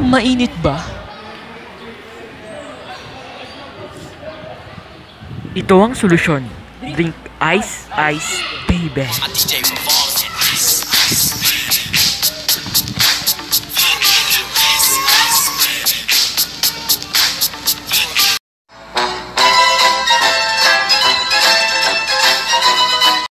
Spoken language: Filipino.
Mainit ba? Ito ang solusyon. Drink ice, ice, baby.